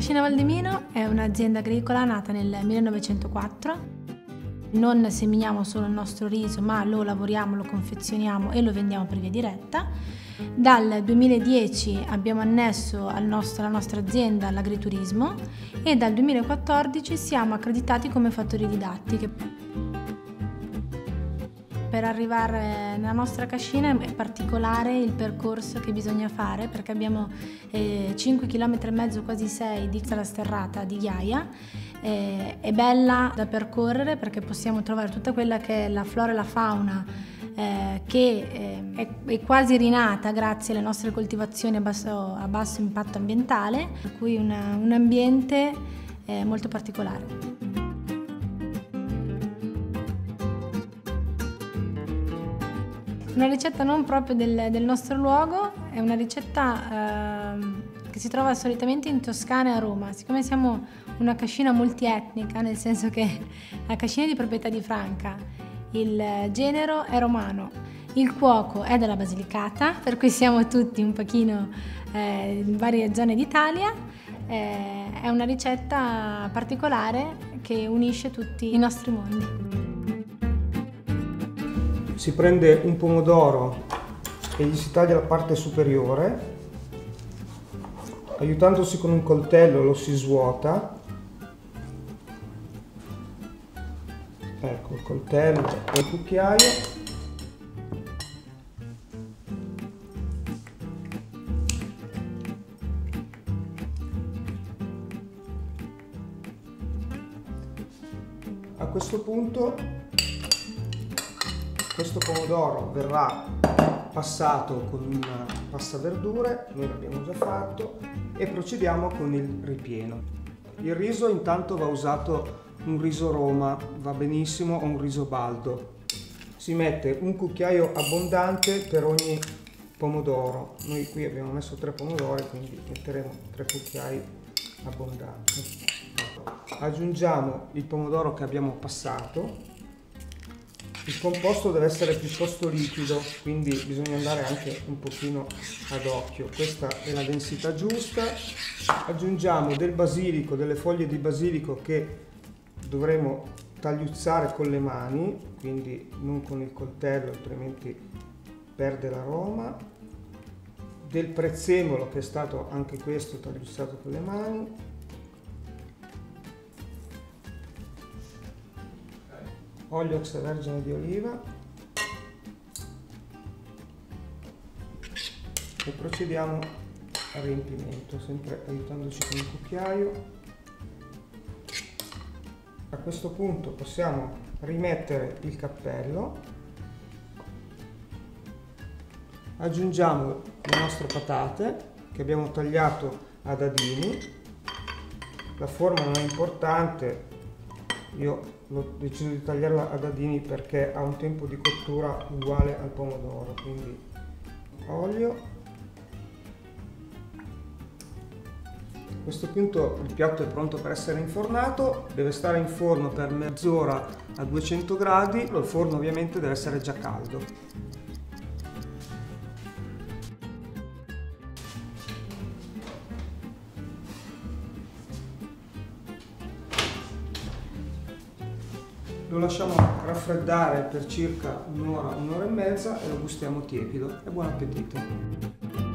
Cascina Valdemino è un'azienda agricola nata nel 1904. Non seminiamo solo il nostro riso, ma lo lavoriamo, lo confezioniamo e lo vendiamo per via diretta. Dal 2010 abbiamo annesso al nostro, alla nostra azienda l'agriturismo e dal 2014 siamo accreditati come fattori didattiche. Per arrivare nella nostra cascina è particolare il percorso che bisogna fare perché abbiamo eh, 5 km e mezzo, quasi 6 di sala sterrata di ghiaia. Eh, è bella da percorrere perché possiamo trovare tutta quella che è la flora e la fauna eh, che eh, è, è, quasi rinata grazie alle nostre coltivazioni a basso, a basso impatto ambientale, per cui una, un ambiente eh, molto particolare. Una ricetta non proprio del, del nostro luogo, è una ricetta eh, che si trova solitamente in Toscana e a Roma. Siccome siamo una cascina multietnica, nel senso che la cascina è di proprietà di Franca, il genero è romano, il cuoco è della Basilicata, per cui siamo tutti un pochino eh, in varie zone d'Italia. Eh, è una ricetta particolare che unisce tutti i nostri mondi si prende un pomodoro e gli si taglia la parte superiore, aiutandosi con un coltello lo si svuota, ecco il coltello e il cucchiaio, a questo punto questo pomodoro verrà passato con un passaverdure, noi l'abbiamo già fatto, e procediamo con il ripieno. Il riso intanto va usato un riso Roma, va benissimo, o un riso baldo. Si mette un cucchiaio abbondante per ogni pomodoro. Noi qui abbiamo messo tre pomodori, quindi metteremo tre cucchiai abbondanti. Aggiungiamo il pomodoro che abbiamo passato il composto deve essere piuttosto liquido, quindi bisogna andare anche un pochino ad occhio. Questa è la densità giusta. Aggiungiamo del basilico, delle foglie di basilico che dovremo tagliuzzare con le mani, quindi non con il coltello, altrimenti perde l'aroma. Del prezzemolo che è stato anche questo tagliuzzato con le mani olio extravergine di oliva. E procediamo al riempimento sempre aiutandoci con il cucchiaio. A questo punto possiamo rimettere il cappello. Aggiungiamo le nostre patate che abbiamo tagliato a dadini. La forma non è importante io ho deciso di tagliarla a dadini perché ha un tempo di cottura uguale al pomodoro quindi olio. A questo punto il piatto è pronto per essere infornato deve stare in forno per mezz'ora a 200 gradi il forno ovviamente deve essere già caldo lo lasciamo raffreddare per circa un'ora, un'ora e mezza e lo gustiamo tiepido e buon appetito!